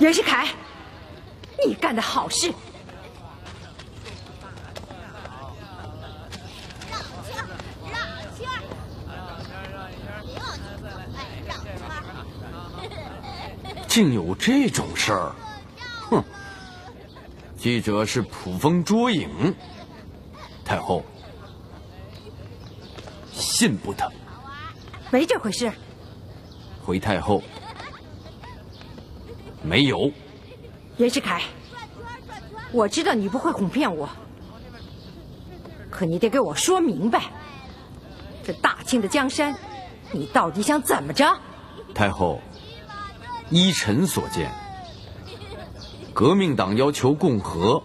袁世凯，你干的好事！竟有这种事儿！哼，记者是捕风捉影，太后信不得。没这回事。回太后，没有。袁世凯，我知道你不会哄骗我，可你得给我说明白，这大清的江山，你到底想怎么着？太后。依臣所见，革命党要求共和，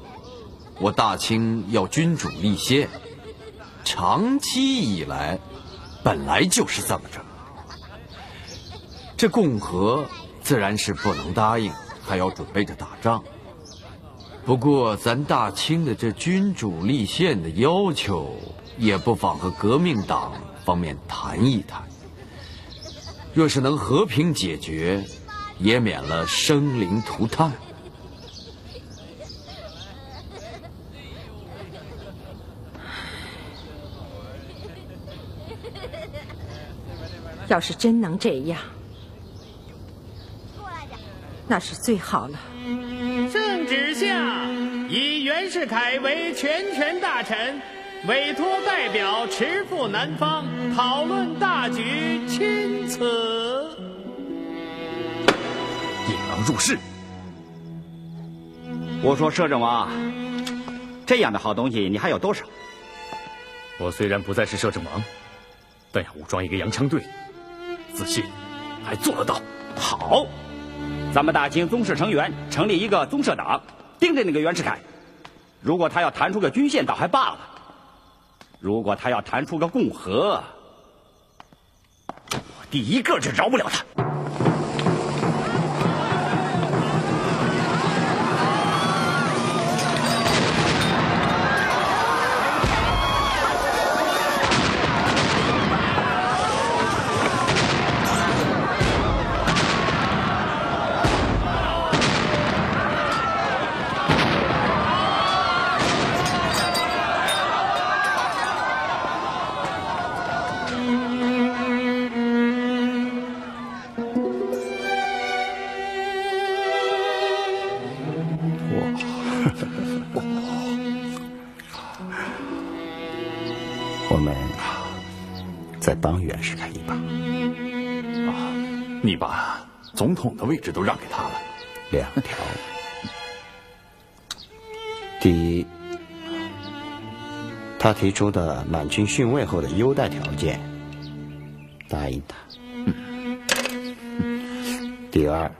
我大清要君主立宪，长期以来本来就是这么着。这共和自然是不能答应，还要准备着打仗。不过咱大清的这君主立宪的要求，也不妨和革命党方面谈一谈。若是能和平解决。也免了生灵涂炭。要是真能这样，那是最好了。圣旨下，以袁世凯为全权大臣，委托代表持赴南方，讨论大局，钦此。引狼入室。我说摄政王，这样的好东西你还有多少？我虽然不再是摄政王，但要武装一个洋枪队，自信还做得到。好，咱们大清宗室成员成立一个宗社党，盯着那个袁世凯。如果他要谈出个军宪，倒还罢了；如果他要谈出个共和，我第一个就饶不了他。总统的位置都让给他了，两条。第一，他提出的满清逊位后的优待条件，答应他。第二，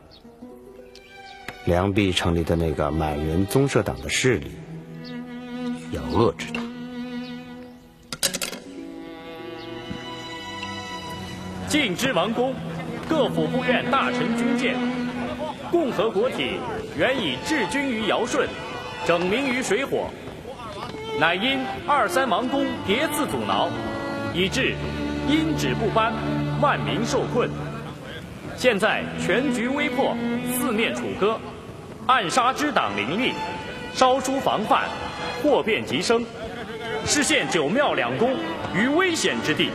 梁璧成立的那个满人宗社党的势力，要遏制他。晋之王宫。各府部院大臣军舰，共和国体原以治军于尧舜，整民于水火，乃因二三王公叠字阻挠，以致因止不颁，万民受困。现在全局危迫，四面楚歌，暗杀之党林立，烧书防范，祸变急生，是陷九庙两宫于危险之地。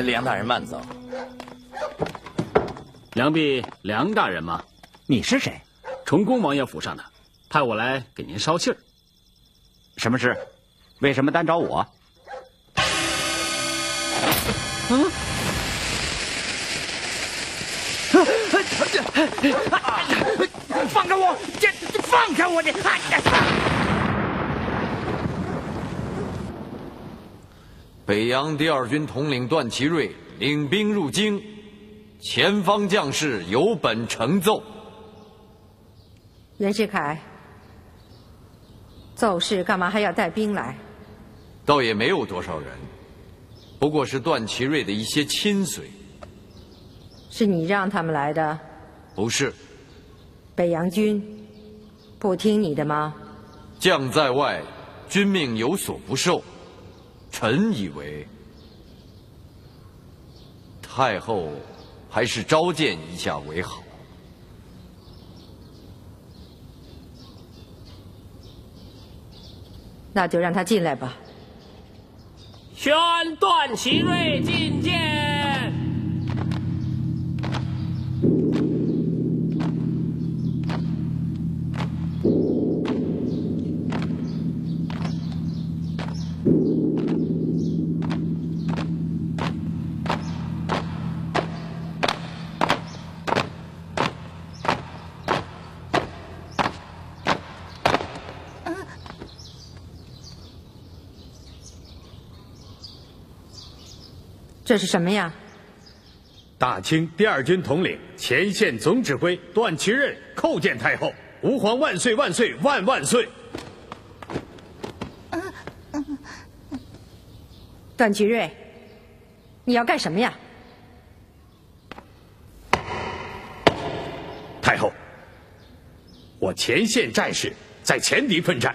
梁大人慢走。梁璧，梁大人吗？你是谁？崇恭王爷府上的，派我来给您捎信儿。什么事？为什么单找我？嗯。放开我！这放开我！你！北洋第二军统领段祺瑞领兵入京，前方将士有本呈奏。袁世凯，奏事干嘛还要带兵来？倒也没有多少人，不过是段祺瑞的一些亲随。是你让他们来的？不是。北洋军不听你的吗？将在外，君命有所不受。臣以为，太后还是召见一下为好。那就让他进来吧。宣段祺瑞觐见。这是什么呀？大清第二军统领、前线总指挥段祺瑞叩见太后，吾皇万岁万岁万万岁！段祺瑞，你要干什么呀？太后，我前线战士在前敌奋战，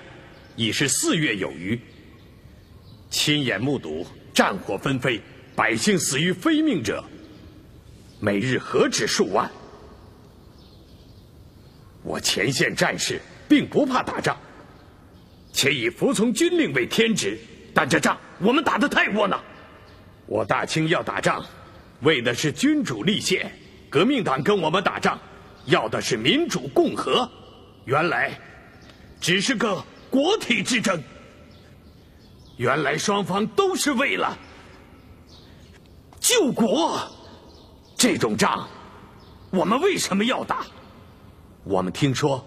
已是四月有余，亲眼目睹战火纷飞。百姓死于非命者，每日何止数万。我前线战士并不怕打仗，且以服从军令为天职。但这仗我们打得太窝囊。我大清要打仗，为的是君主立宪；革命党跟我们打仗，要的是民主共和。原来只是个国体之争。原来双方都是为了。救国，这种仗，我们为什么要打？我们听说，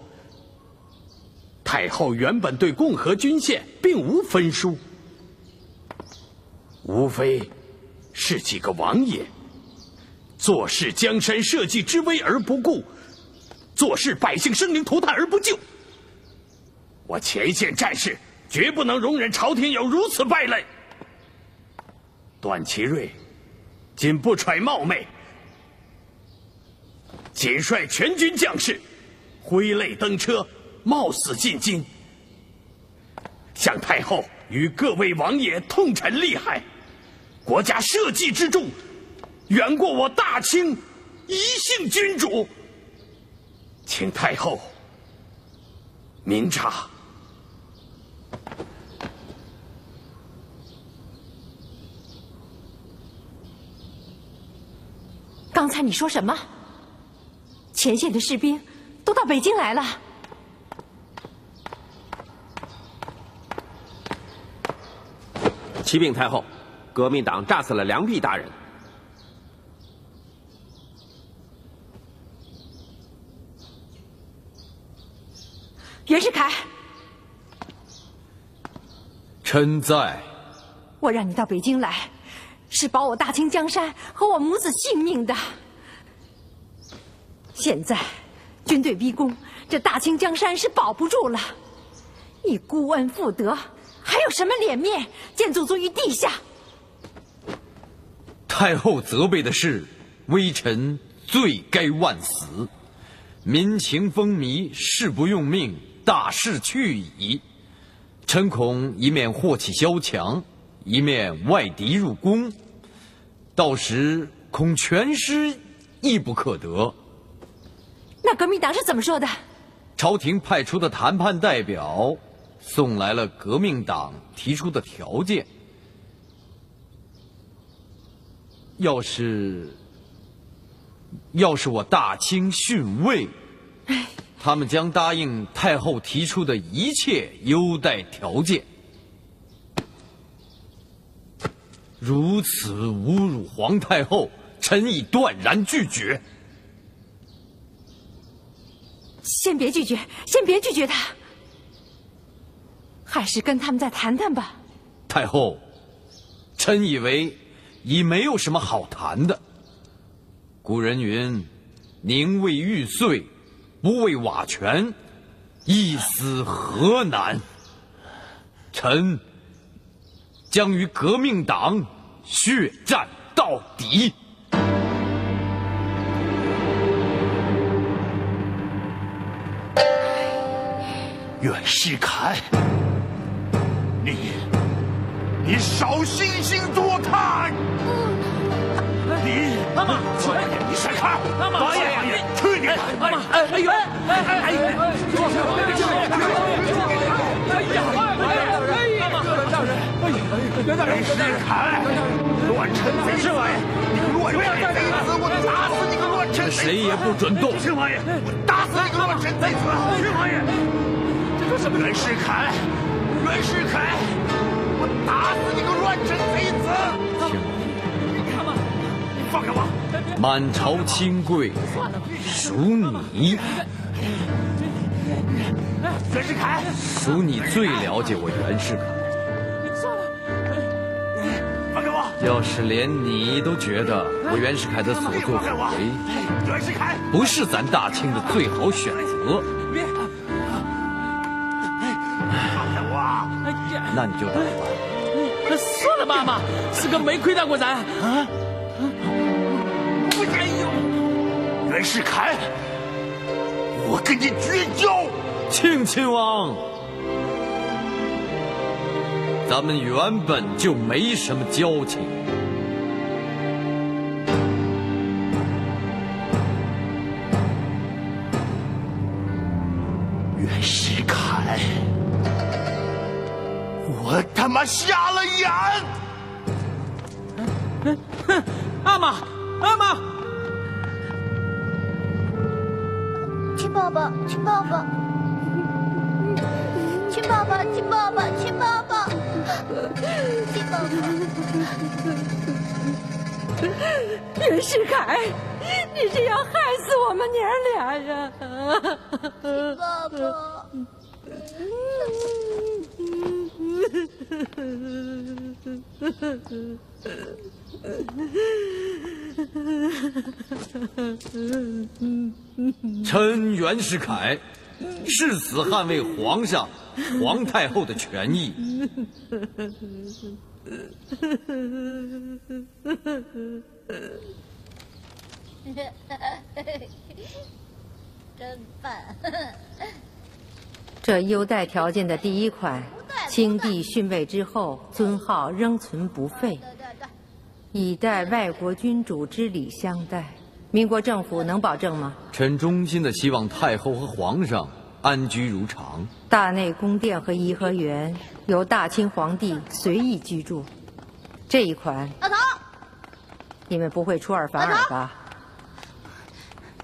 太后原本对共和军宪并无分书，无非是几个王爷坐视江山社稷之危而不顾，坐视百姓生灵涂炭而不救。我前线战士绝不能容忍朝廷有如此败类。段祺瑞。仅不揣冒昧，仅率全军将士挥泪登车，冒死进京，向太后与各位王爷痛陈利害。国家社稷之重，远过我大清一姓君主，请太后明察。刚才你说什么？前线的士兵都到北京来了。启禀太后，革命党炸死了梁弼大人。袁世凯，臣在。我让你到北京来。是保我大清江山和我母子性命的。现在军队逼宫，这大清江山是保不住了。你孤恩负德，还有什么脸面见祖宗于地下？太后责备的是，微臣罪该万死。民情风靡，事不用命，大势去矣。臣恐一面祸气萧墙。一面外敌入宫，到时恐全师，亦不可得。那革命党是怎么说的？朝廷派出的谈判代表送来了革命党提出的条件。要是要是我大清逊位，他们将答应太后提出的一切优待条件。如此侮辱皇太后，臣已断然拒绝。先别拒绝，先别拒绝他，还是跟他们再谈谈吧。太后，臣以为已没有什么好谈的。古人云：“宁为玉碎，不为瓦全。”一死何难？臣。将与革命党血战到底。袁世凯，你你少惺惺作态！你妈妈，你闪开！妈妈，王爷，去你！妈妈，哎哎呦，哎哎哎！哎袁大人，袁世凯，乱臣贼子！你个乱臣贼子！我打死你个乱臣！谁也不准动！是王爷，我打死你个乱臣贼子！是王爷，这都什么？袁世凯，袁世凯，我打死你个乱臣贼子！天王，你放开我！满朝亲贵，属你。袁世凯，属你最了解我袁世凯。要是连你都觉得我袁世凯的所作所为，袁世凯不是咱大清的最好选择，放开我！那你就打吧。算了，妈妈，四哥没亏待过咱啊。不介意袁世凯，我跟你绝交！庆亲王，咱们原本就没什么交情。袁世凯，我他妈瞎了眼！哼，阿玛，阿玛，亲爸爸，亲爸爸，亲爸爸，亲爸爸，亲爸爸，袁世凯，你这样害死我们娘俩呀！爸爸。臣袁世凯誓死捍卫皇上、皇太后的权益。真笨。这优待条件的第一款，清帝逊位之后，尊号仍存不废，以待外国君主之礼相待。民国政府能保证吗？臣衷心的希望太后和皇上安居如常。大内宫殿和颐和园由大清皇帝随意居住，这一款，老头，你们不会出尔反尔吧？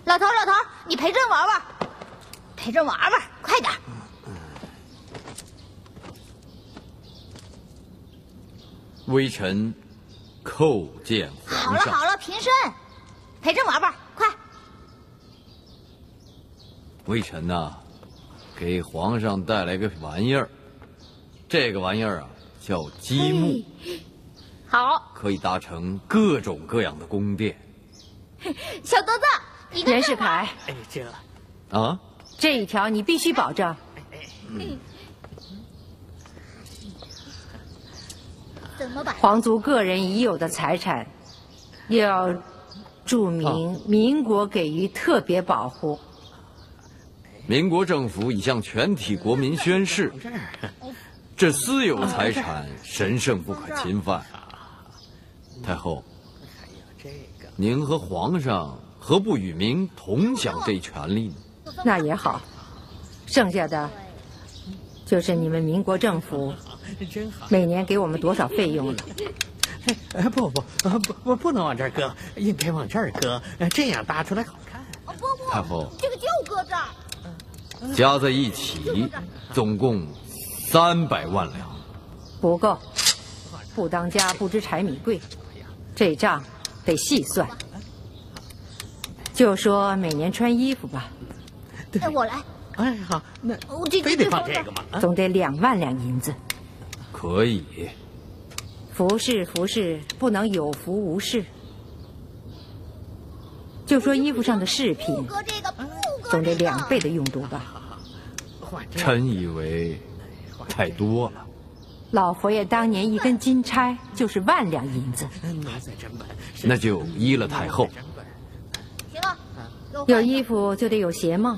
老头，老头，你陪朕玩玩，陪朕玩玩，快点。微臣叩见好皇上。了好了，平身，陪朕玩玩，快！微臣呐、给皇上带来个玩意儿，这个玩意儿啊叫积木，好，可以搭成各种各样的宫殿 小德子，袁。世凯，哎，这啊。这一条你必须保证。怎么把皇族个人已有的财产，要注明民国给予特别保护。民国政府已向全体国民宣誓，这私有财产神圣不可侵犯。太后，您和皇上何不与民同享这权利呢？那也好，剩下的就是你们民国政府。每年给我们多少费用了。哎，不不不不，不能往这儿搁，应该往这儿搁，这样搭出来好看。哦不不，太后，这个就搁这儿。加在一起，总共三百万两。不够，不当家不知柴米贵，这账得细算。就说每年穿衣服吧，哎，我来。哎，好，那我这非得放这个吗？啊总得两万两银子。可以，服饰服饰不能有服无饰。就说衣服上的饰品，总得两倍的用度吧。臣以为太多了。老佛爷当年一根金钗就是万两银子，那就依了太后。行了，有衣服就得有鞋帽，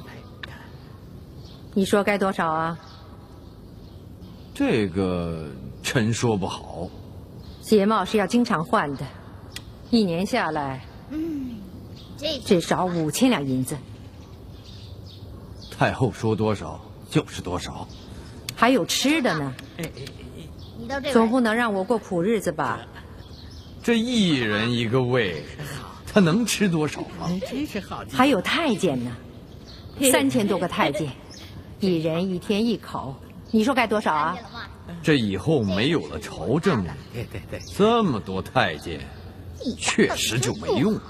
你说该多少啊？这个臣说不好。鞋帽是要经常换的，一年下来，嗯，这至少五千两银子。太后说多少就是多少。还有吃的呢，你到这总不能让我过苦日子吧？这一人一个胃，他能吃多少吗？真是好。还有太监呢，三千多个太监，一人一天一口，你说该多少啊？这以后没有了朝政，对对对，这么多太监，确实就没用。了。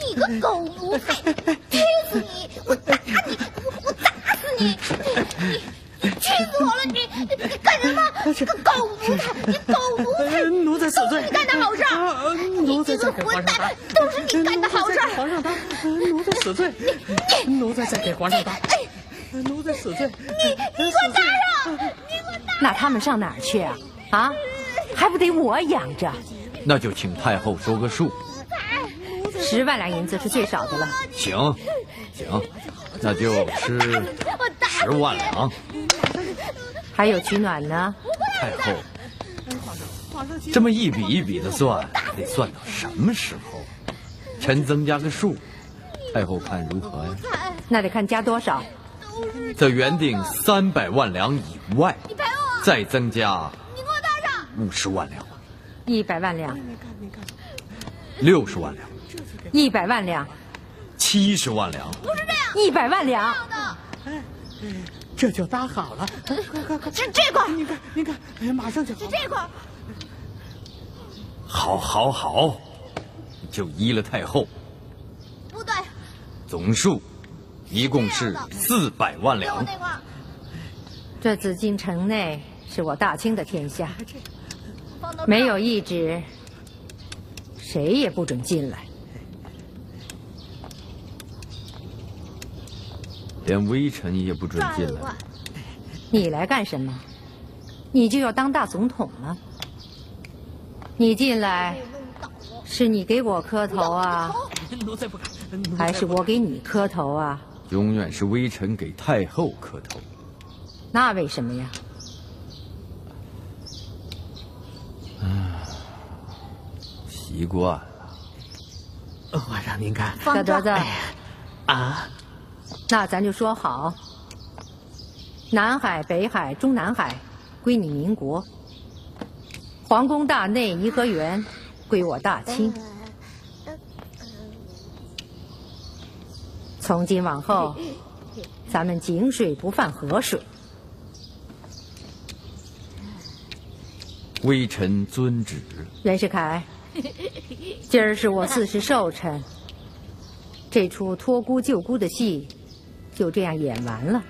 你个狗奴。才，踢死你！我打你！我打死你！你气死我了！你你干什么？你个狗奴才！你狗奴才！奴才死罪！你干的好事儿！奴才这个混蛋，都是你干的好事儿！皇上打！奴才死罪！奴才再给皇上打！奴才死罪！你你给我打上！你给我打！那他们上哪儿去啊？啊，还不得我养着？那就请太后说个数。十万两银子是最少的了。行，行，那就是十万两。还有取暖呢。太后，这么一笔一笔的算，得算到什么时候？臣增加个数，太后看如何呀？那得看加多少。在原定三百万两以外，你赔我再增加五十万两，一百万两，六十万两，一百万两，七十万两，不是这样，一百万两。这就搭好了，快快快！这这块，你看，你看，哎，马上就就这块。好，好，好，就依了太后。不对，总数一共是四百万两。这紫禁城内是我大清的天下，没有懿旨，谁也不准进来。连微臣也不准进来。你来干什么？你就要当大总统了。你进来，是你给我磕头啊，还是我给你磕头啊？永远是微臣给太后磕头。那为什么呀？啊，习惯了。我让您看，小德子，啊。那咱就说好，南海、北海、中南海归你民国，皇宫大内、颐和园归我大清。从今往后，咱们井水不犯河水。微臣遵旨。袁世凯，今儿是我四十寿辰，这出托孤救孤的戏。就这样演完了。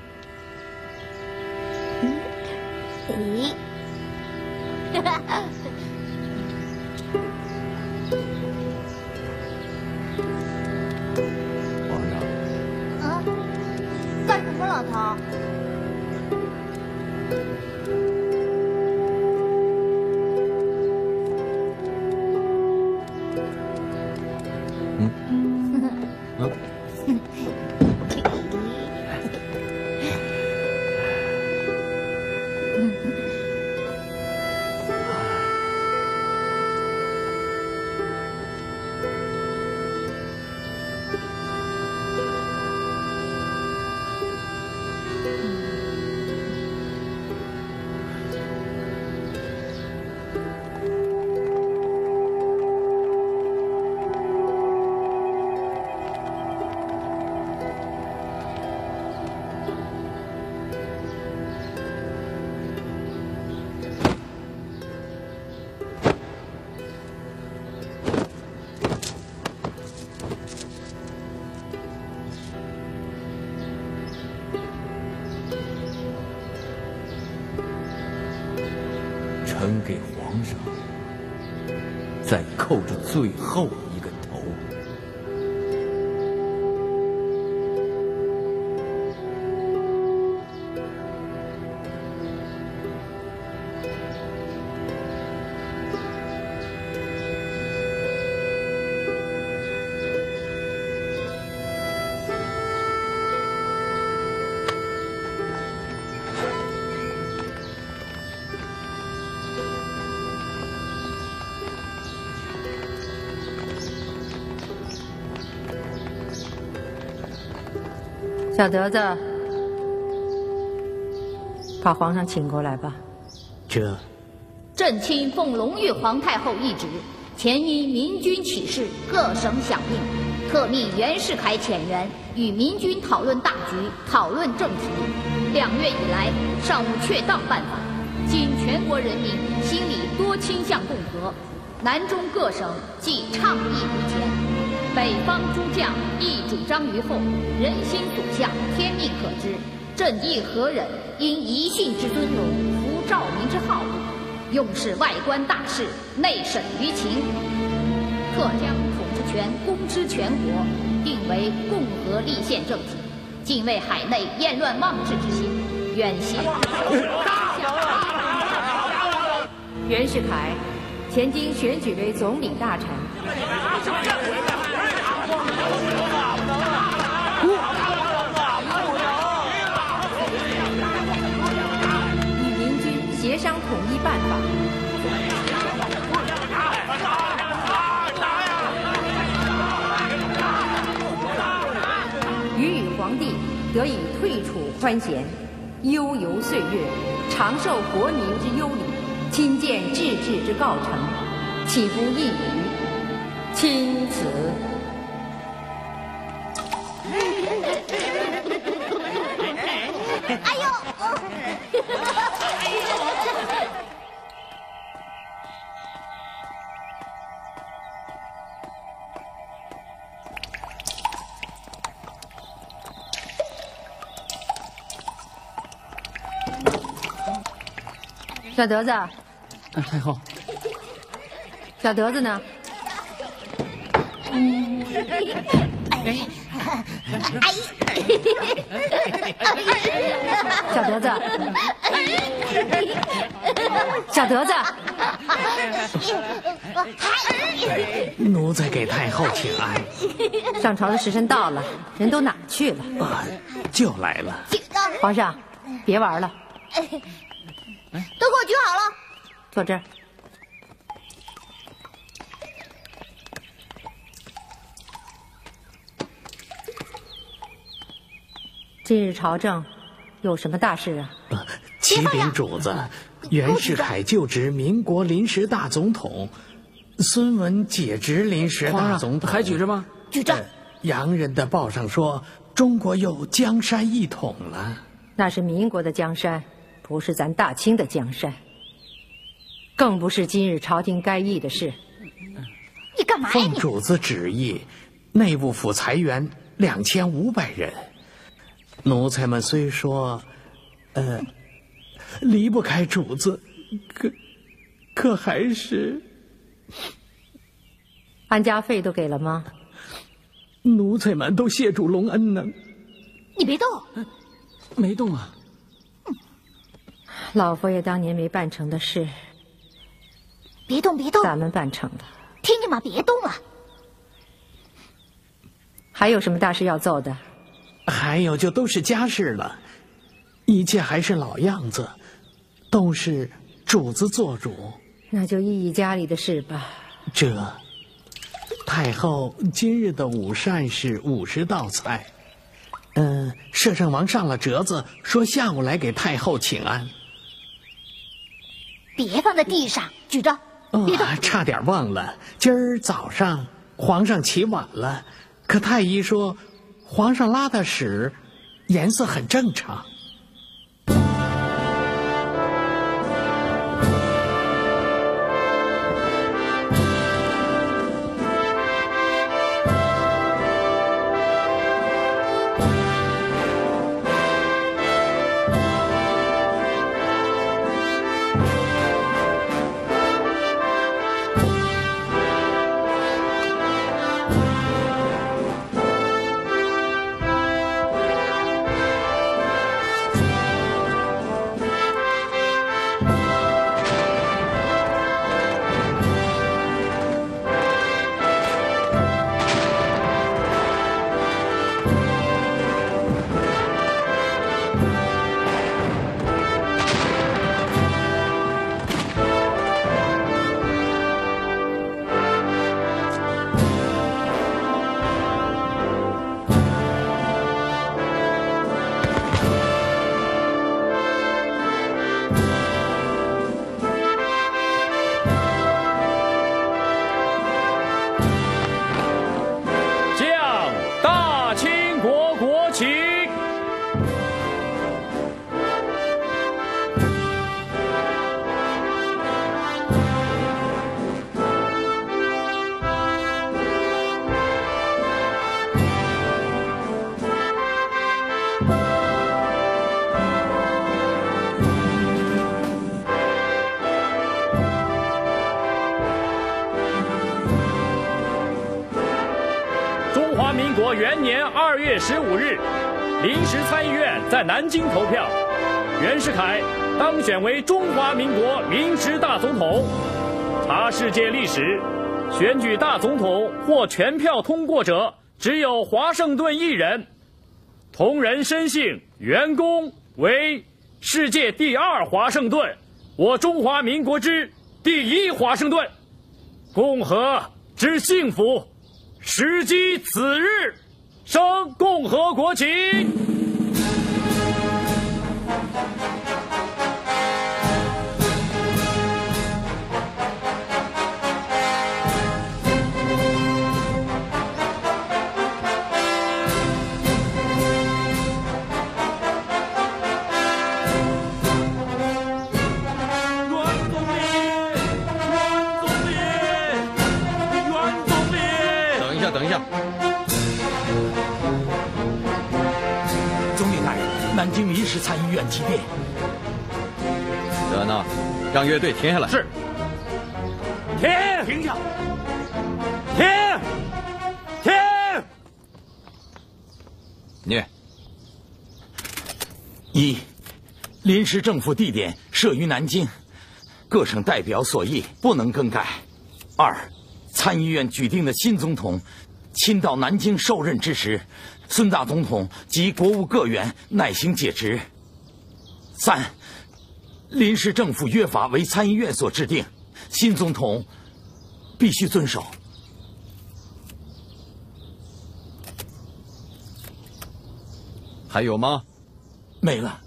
透着最后小德子，把皇上请过来吧。这，朕亲奉隆裕皇太后懿旨，前因民军起事，各省响应，特命袁世凯遣员与民军讨论大局，讨论政题。两月以来，尚无确当办法。今全国人民心里多倾向共和，南中各省既倡议如前，北方诸将亦主张于后，人心所向，天命可知。朕亦何忍因遗训之尊荣，服赵民之好恶，用事外官大事，内审于情，特将统治权公之全国，定为共和立宪政体，尽为海内厌乱妄治之心，远行。袁世凯，前经选举为总理大臣。与民军协商统一办法。予以皇帝得以退处宽闲，悠游岁月，长受国民之优礼。亲见治治之告成，岂不异于钦此？哎呦！小德子，太后，小德子呢？小德子，小德子，奴才给太后请安。上朝的时辰到了，人都哪去了？就来了。皇上，别玩了，都给我举好了。坐这儿。今日朝政有什么大事啊？启禀主子，袁世凯就职民国临时大总统，孙文解职临时大总统，还举着吗？举着。洋人的报上说，中国有江山一统了。那是民国的江山，不是咱大清的江山，更不是今日朝廷该议的事。你干嘛呀？奉主子旨意，内务府裁员两千五百人。奴才们虽说，呃，离不开主子，可可还是安家费都给了吗？奴才们都谢主隆恩呢。你别动，没动啊。老佛爷当年没办成的事，别动，别动，咱们办成了。听见吗？别动啊。还有什么大事要奏的？还有就都是家事了，一切还是老样子，都是主子做主。那就议议家里的事吧。这太后今日的午膳是五十道菜，嗯，摄政王上了折子，说下午来给太后请安。别放在地上，举着。别动。差点忘了，今儿早上皇上起晚了，可太医说。皇上拉的屎，颜色很正常。十五日，临时参议院在南京投票，袁世凯当选为中华民国临时大总统。查世界历史，选举大总统获全票通过者只有华盛顿一人。同仁深信袁公为世界第二华盛顿，我中华民国之第一华盛顿。共和之幸福，时机此日，升共和国旗。让乐队停下来。是。停！停下！停！停！念。一，临时政府地点设于南京，各省代表所议不能更改。二，参议院举定的新总统亲到南京受任之时，孙大总统及国务各员耐心解职。三，临时政府约法为参议院所制定，新总统必须遵守。还有吗？没了。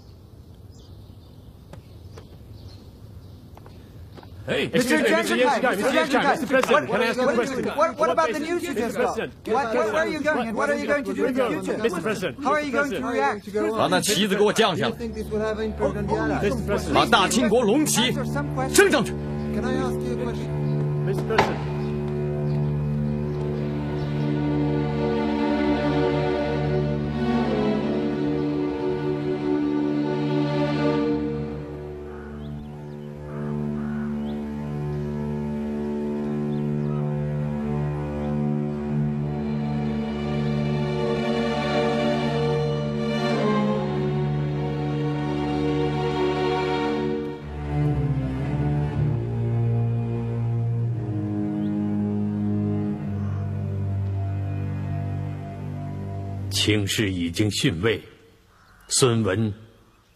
把那旗子给我降下来，把大清国龙旗升上去。卿士已经逊位，孙文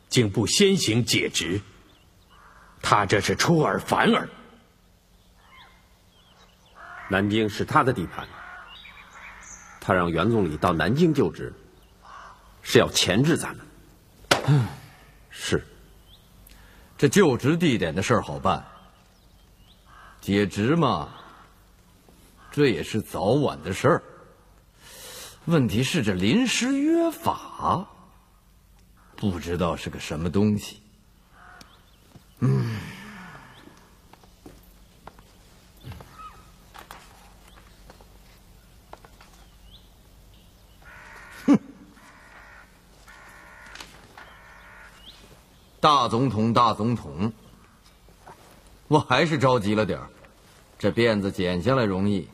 竟不先行解职，他这是出尔反尔。南京是他的地盘，他让袁总理到南京就职，是要钳制咱们。是，这就职地点的事儿好办，解职嘛，这也是早晚的事儿。问题是这临时约法，不知道是个什么东西。嗯，哼，大总统，大总统，我还是着急了点儿。这辫子剪下来容易，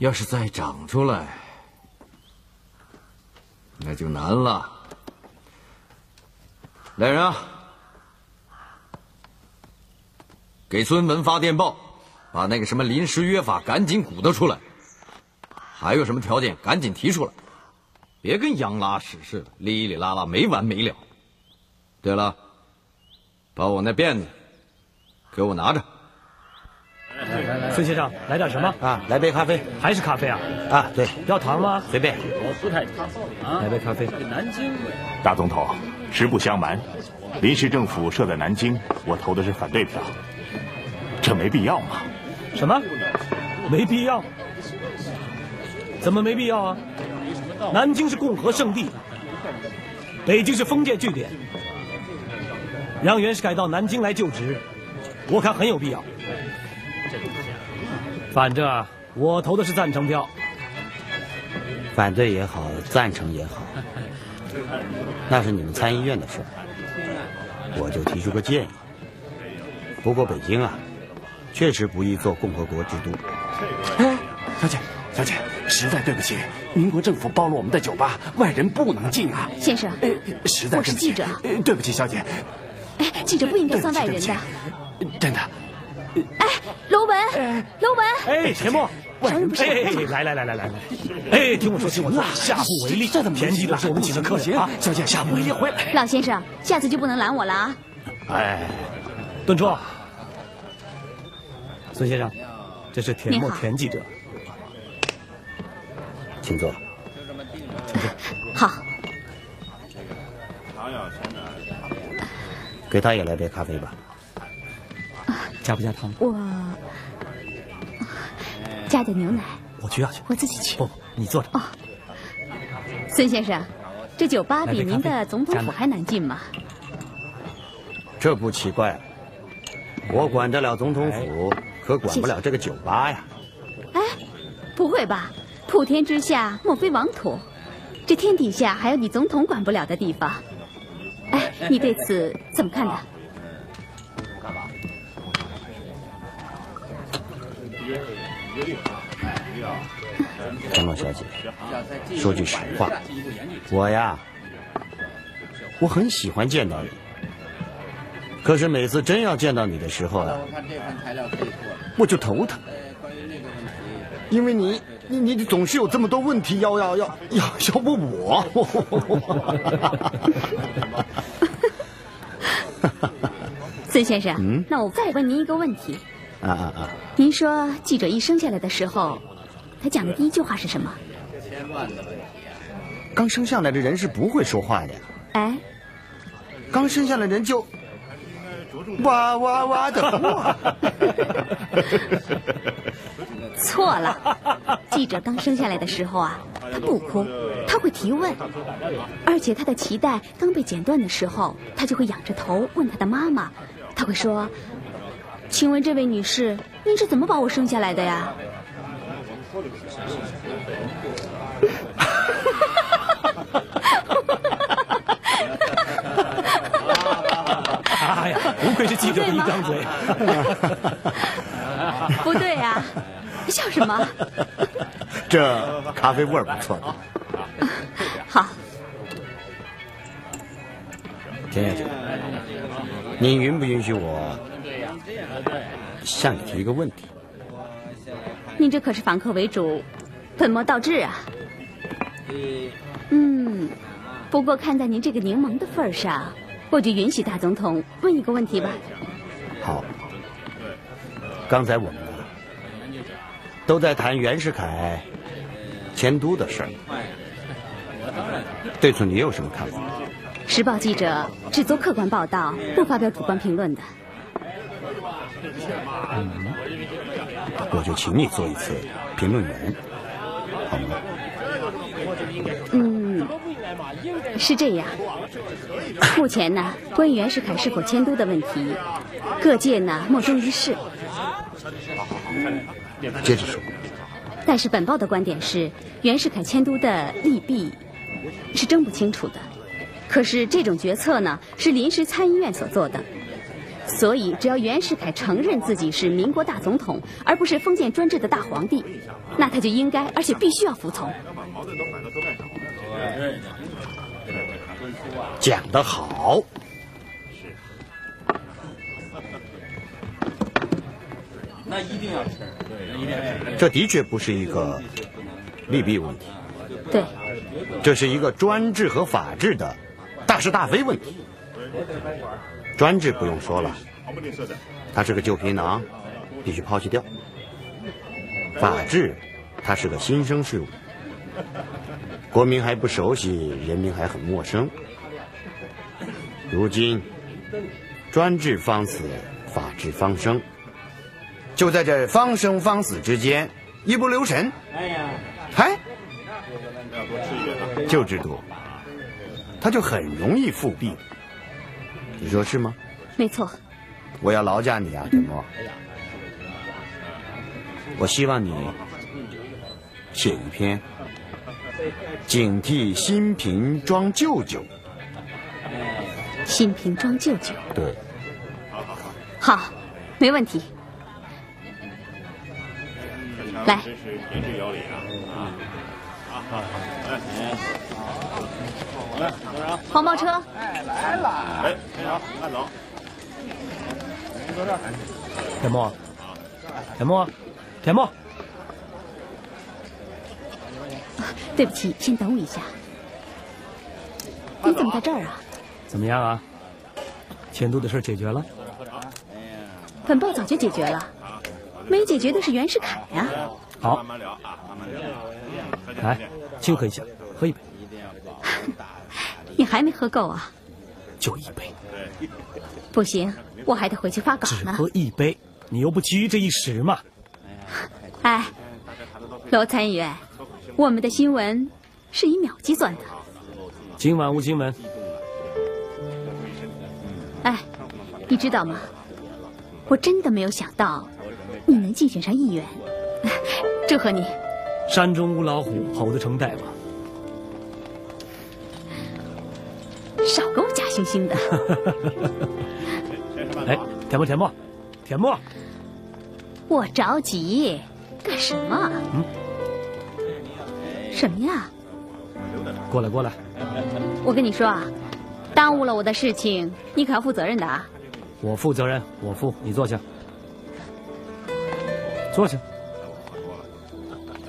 要是再长出来，那就难了。来人啊，给孙文发电报，把那个什么临时约法赶紧鼓捣出来。还有什么条件，赶紧提出来，别跟羊拉屎似的，哩哩啦啦没完没了。对了，把我那辫子给我拿着。孙先生，来点什么啊？来杯咖啡，还是咖啡啊？啊，对，要糖吗？随便。我不太看啊。来杯咖啡。南京。大总统，实不相瞒，临时政府设在南京，我投的是反对票。这没必要嘛？什么？没必要？怎么没必要啊？南京是共和圣地，北京是封建据点，让袁世凯到南京来就职，我看很有必要。反正啊，我投的是赞成票。反对也好，赞成也好，那是你们参议院的事儿。我就提出个建议。不过北京啊，确实不宜做共和国之都。哎，小姐，小姐，实在对不起，民国政府包了我们的酒吧，外人不能进啊。先生，实在我是记者，对不起，小姐。哎，记者不应该算外人的。真的。哎，罗文，罗文。哎，田默。外人不是。哎，来来来来来来，哎，听我说，听我说，下不为例。这怎么田记都是我们请的客人啊，小姐，下不为例，回来。老先生，下次就不能拦我了啊。哎，顿住。孙先生，这是田默田记者，请坐请坐。好。给他也来杯咖啡吧。加不加糖？我加点牛奶。我去要去。我自己去。不，你坐着。哦。孙先生，这酒吧比您的总统府还难进吗？这不奇怪，我管得了总统府，可管不了这个酒吧呀。哎，不会吧？普天之下莫非王土，这天底下还有你总统管不了的地方？哎，你对此怎么看呢？田洛小姐，说句实话，我呀，我很喜欢见到你。可是每次真要见到你的时候，我就头疼，因为你，你，你总是有这么多问题要要要 要要问我。孙先生，嗯，那我再问您一个问题。啊啊啊！您说记者一生下来的时候，他讲的第一句话是什么？刚生下来的人是不会说话的。哎，刚生下来人就哇哇哇的哭。错了，记者刚生下来的时候啊，他不哭，他会提问，而且他的脐带刚被剪断的时候，他就会仰着头问他的妈妈，他会说。请问这位女士，您是怎么把我生下来的呀？哎呀，不愧是记者的一张嘴。不对呀，笑什么？这咖啡味儿不错。好，田小姐，你允不允许我？向你提一个问题，您这可是反客为主，本末倒置啊！嗯，不过看在您这个柠檬的份上，我就允许大总统问一个问题吧。好，刚才我们都在谈袁世凯迁都的事儿，对此你有什么看法？时报记者只做客观报道，不发表主观评论的。嗯，我就请你做一次评论员，好吗？嗯，是这样。目前呢，关于袁世凯是否迁都的问题，各界呢莫衷一是。接着说。但是本报的观点是，袁世凯迁都的利弊是争不清楚的。可是这种决策呢，是临时参议院所做的。所以，只要袁世凯承认自己是民国大总统，而不是封建专制的大皇帝，那他就应该，而且必须要服从。讲得好。那一定要吃，对，一定要吃。这的确不是一个利弊问题。对。这是一个专制和法治的大是大非问题。专制不用说了，它是个旧皮囊，必须抛弃掉。法治，它是个新生事物，国民还不熟悉，人民还很陌生。如今，专制方死，法治方生，就在这方生方死之间，一不留神，哎呀，嗨，旧制度，它就很容易复辟。你说是吗？没错。我要劳驾你啊，陈默。我希望你写一篇警惕新瓶装旧酒。新瓶装旧酒。对。好，没问题。来，真是言之有理啊！啊啊！来，来，队长，黄包车。哎，来了。哎，队长，慢走。您坐这儿。田默，田默，田默。对不起，先等我一下。你怎么在这儿啊？怎么样啊？迁都的事解决了？本报早就解决了，没解决的是袁世凯呀。好，慢慢聊啊，慢慢聊。来，庆贺一下，喝一杯。你还没喝够啊？就一杯。不行，我还得回去发稿呢。只喝一杯，你又不急于这一时嘛？哎，罗参议员，我们的新闻是以秒计算的。今晚无新闻。哎，你知道吗？我真的没有想到你能竞选上议员，祝贺你！山中无老虎，猴子成大王。少给我假惺惺的！哎，田默，田默，田默，我着急干什么？嗯，什么呀？过来，过来。我跟你说啊，耽误了我的事情，你可要负责任的啊！我负责任，我负。你坐下，坐下。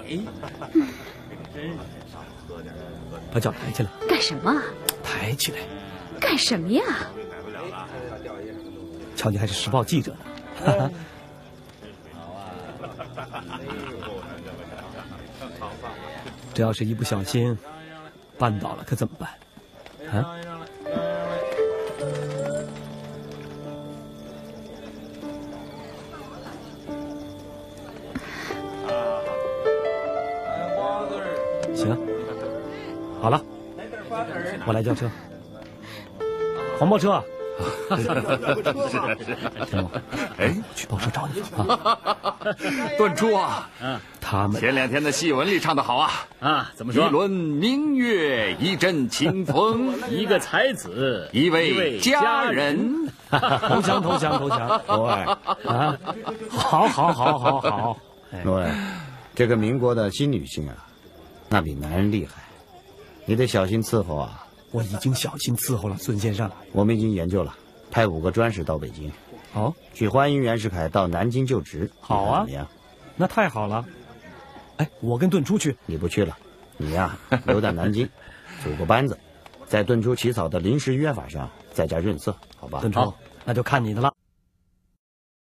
哎把脚抬起来。干什么？抬起来。干什么呀？瞧你还是时报记者呢。这要是一不小心绊倒了，可怎么办？啊？行，好了，我来叫车。黄包车，是哎，去报社找你 啊！段初啊，他们前两天的戏文里唱的好啊啊！怎么说？一轮明月，一阵清风，一个才子，一位佳人。投降，投降，投降！罗爱啊，好，好，好，好，好。罗爱，这个民国的新女性啊，那比男人厉害，你得小心伺候啊。我已经小心伺候了，孙先生。我们已经研究了，派五个专使到北京，好，去欢迎袁世凯到南京就职。好啊，怎么样？那太好了。哎，我跟顿初去，你不去了，你呀留在南京，组个班子，在顿初起草的临时约法上再加润色，好吧？顿初，那就看你的了。